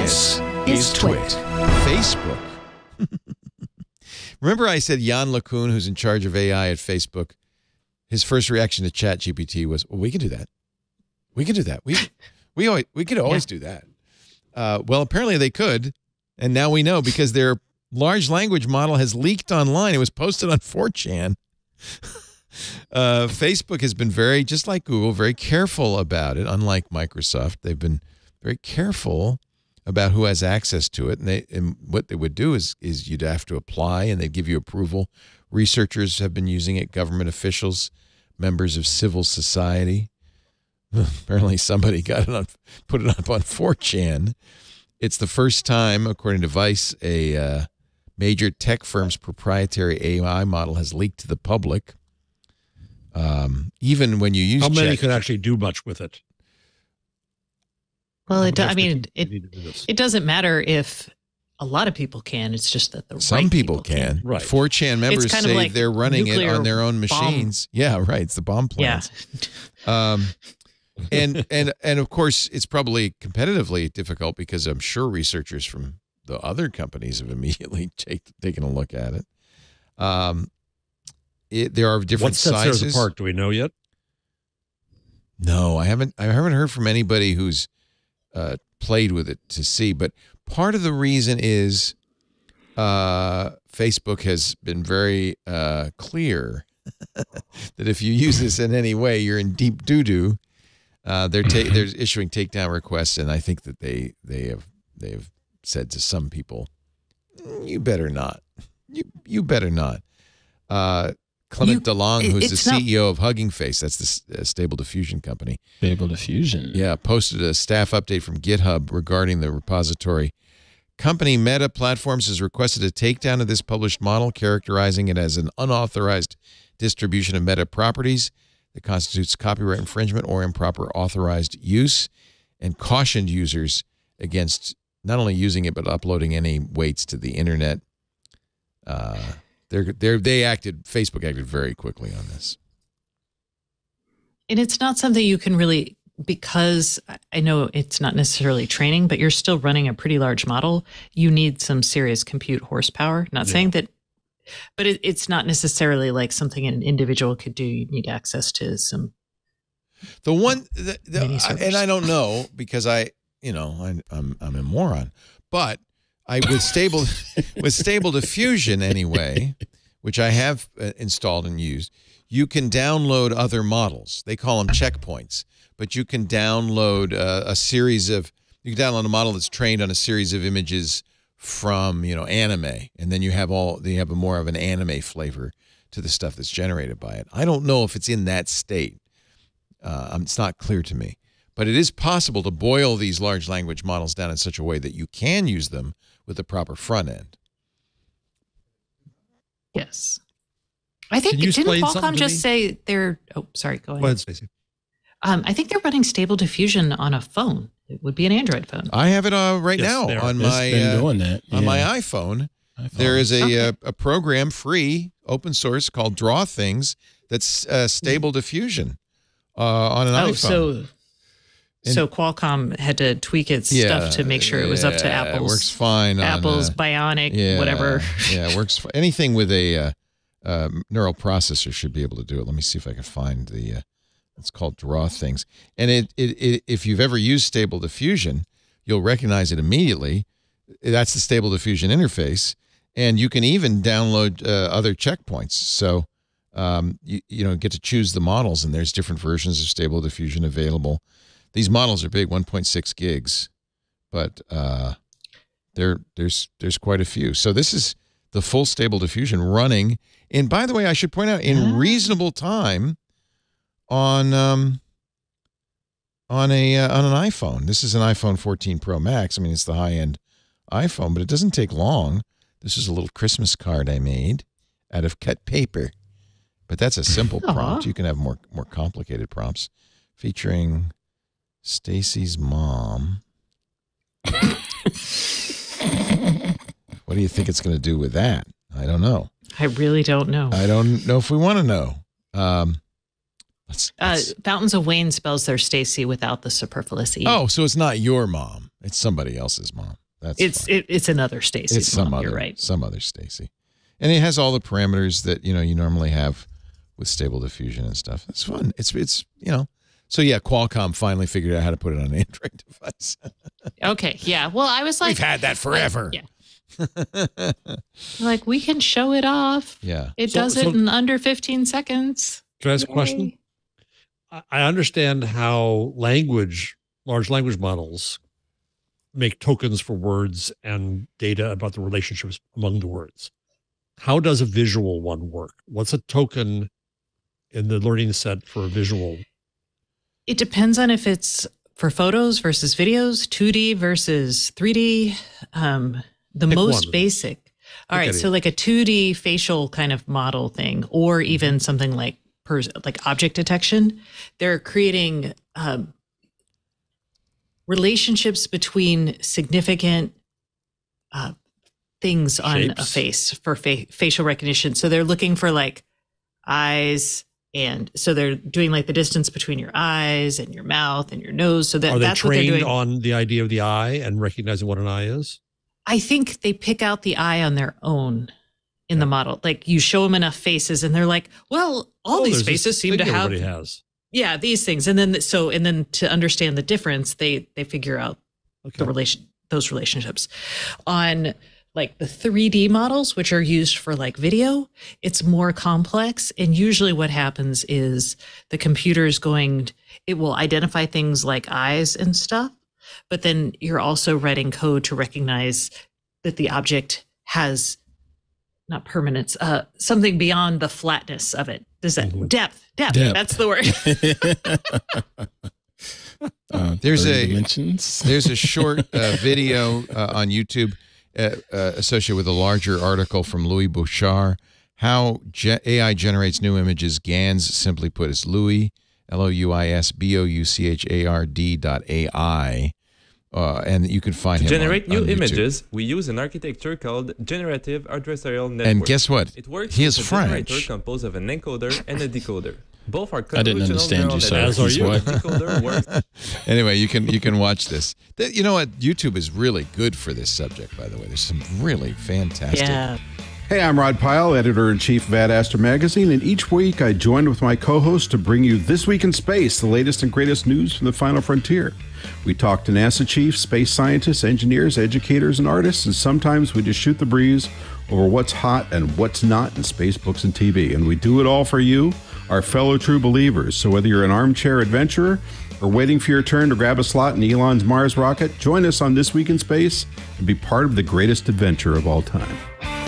This is Twit. Facebook. Remember, I said Yann LeCun, who's in charge of AI at Facebook, his first reaction to ChatGPT was, "Well, we can do that. We can do that. We we always we could always do that." Uh, well, apparently they could, and now we know because their large language model has leaked online. It was posted on 4chan. uh, Facebook has been very, just like Google, very careful about it. Unlike Microsoft, they've been very careful about who has access to it. And, they, and what they would do is, is you'd have to apply, and they'd give you approval. Researchers have been using it. Government officials, members of civil society. Apparently, somebody got it on, put it up on 4chan. It's the first time, according to Vice, a uh, major tech firm's proprietary AI model has leaked to the public. Um, even when you use How many Chat- could actually do much with it? Well, it, do- I mean, expertise it, do you need to do this? it doesn't matter if a lot of people can. It's just that the Some right people, can. Right. 4chan members say like they're running it on their own bomb. machines. Yeah, right. It's the bomb Yeah. Um, and and and of course, it's probably competitively difficult because I'm sure researchers from the other companies have immediately take, taken a look at it. Um, it, there are different What sets sizes. theirs apart? Do we know yet? No, I haven't. I haven't heard from anybody who's uh, played with it to see. But part of the reason is uh, Facebook has been very uh, clear that if you use this in any way, you're in deep doo doo. Uh, they're ta- they're issuing takedown requests, and I think that they they have they have said to some people, "Mm, "You better not. You you better not." Uh, Clement You- Delangue, who's the not- CEO of Hugging Face, that's the uh, Stable Diffusion company, Stable diffusion. yeah, posted a staff update from GitHub regarding the repository. Company Meta Platforms has requested a takedown of this published model, characterizing it as an unauthorized distribution of Meta properties that constitutes copyright infringement or improper authorized use, and cautioned users against not only using it but uploading any weights to the internet. Uh, they're, they're, they acted. Facebook acted very quickly on this. And it's not something you can really, because I- know it's not necessarily training, but you're still running a pretty large model. You need some serious compute horsepower. Not saying that, but it, it's not necessarily like something an individual could do. You need access to some. The one, the, the, I- and I don't know because I, you know, I, I'm I'm a moron, but I with stable with stable diffusion anyway, which I have uh, installed and used. You can download other models. They call them checkpoints, but you can download uh, a series of. You can download a model that's trained on a series of images from you know anime, and then you have all you have a more of an anime flavor to the stuff that's generated by it. I don't know if it's in that state. Uh, um, it's not clear to me. But it is possible to boil these large language models down in such a way that you can use them with the proper front end. Yes. I think didn't explain Qualcomm just me? say they're. Oh, sorry. Go ahead. Go ahead, Stacey. Um, I think they're running Stable Diffusion on a phone. It would be an Android phone. I have it uh, right Yes, now on my been uh, doing that. on my iPhone. iPhone. There is a Okay. uh, a program free open source called Draw Things that's uh, stable diffusion uh, on an oh, iPhone. so so Qualcomm had to tweak its stuff to make sure it was up to yeah, It Apple's works fine. on, Apple's uh, Bionic, yeah, whatever. yeah, it works. Anything with a uh, uh, neural processor should be able to do it. Let me see if I can find the. Uh, it's called Draw Things, and it, it it if you've ever used Stable Diffusion, you'll recognize it immediately. That's the Stable Diffusion interface, and you can even download uh, other checkpoints. So. Um, you, you know, get to choose the models, and there's different versions of Stable Diffusion available. These models are big, 1.6 gigs, but uh, there there's there's quite a few. So this is the full stable diffusion running. And by the way, I should point out in Ah. reasonable time on um on a uh, on an iPhone. This is an iPhone 14 Pro Max. I mean, it's the high end iPhone, but it doesn't take long. This is a little Christmas card I made out of cut paper. But that's a simple prompt. You can have more more complicated prompts featuring Stacy's mom. what do you think it's going to do with that? I don't know. I really don't know. I don't know if we want to know. Um, Let's- Uh, let's- Fountains of Wayne spells their Stacy without the superfluous e. oh, so it's not your mom. It's somebody else's mom. That's it's it, it's another Stacy. it's some other You're right. some other Stacy, and it has all the parameters that you know you normally have with stable diffusion and stuff. It's fun. It's it's you know. So yeah, Qualcomm finally figured out how to put it on an Android device. Okay, yeah. Well, I was like, We've had that forever. yeah. like we can show it off. yeah. It So- does so- it in under 15 seconds. Can I ask a question? I- I understand how language, large language models, make tokens for words and data about the relationships among the words. How does a visual one work? What's a token in the learning set for a visual? It depends on if it's for photos versus videos, 2D versus 3D. Um, the Pick most one. basic. All Pick right, so like a 2D facial kind of model thing, or even something like pers- like object detection. They're creating um, relationships between significant uh, things on a face for fa- facial recognition. So they're looking for like eyes. And so they're doing like the distance between your eyes and your mouth and your nose. So that Are they that's what they're trained doing. on the idea of the eye and recognizing what an eye is? I think they pick out the eye on their own in the model. Like you show them enough faces, and they're like, "Well, all Oh, these faces seem to have, has. yeah, these things." And then so, and then to understand the difference, they they figure out Okay. the relation those relationships on like the 3D models, which are used for like video. It's more complex, and usually what happens is the computer is going. It will identify things like eyes and stuff, but then you're also writing code to recognize that the object has not permanence, uh, something beyond the flatness of it. Does that Mhm. depth, depth? Depth. That's the word. uh, There's a- dimensions. There's a short uh, video uh, on YouTube uh, uh, associated with a larger article from Louis Bouchard. How AI generates new images. GANs, simply put, is Louis, L O U I S B O U C H A R D dot AI. Uh, and you can find To him on- generate new on images, we use an architecture called generative adversarial network. And guess what? It works He is a generator French. composed of an encoder and a decoder. Both are I didn't understand you, sir. networks. As are you. The decoder works Anyway, you can you can watch this. You know what? YouTube is really good for this subject. By the way, there's some really fantastic. yeah. Hey, I'm Rod Pyle, editor in chief of Ad Astra Magazine, and each week I join with my co host to bring you This Week in Space, the latest and greatest news from the final frontier. We talk to NASA chiefs, space scientists, engineers, educators, and artists, and sometimes we just shoot the breeze over what's hot and what's not in space books and TV. And we do it all for you, our fellow true believers. So whether you're an armchair adventurer or waiting for your turn to grab a slot in Elon's Mars rocket, join us on This Week in Space and be part of the greatest adventure of all time.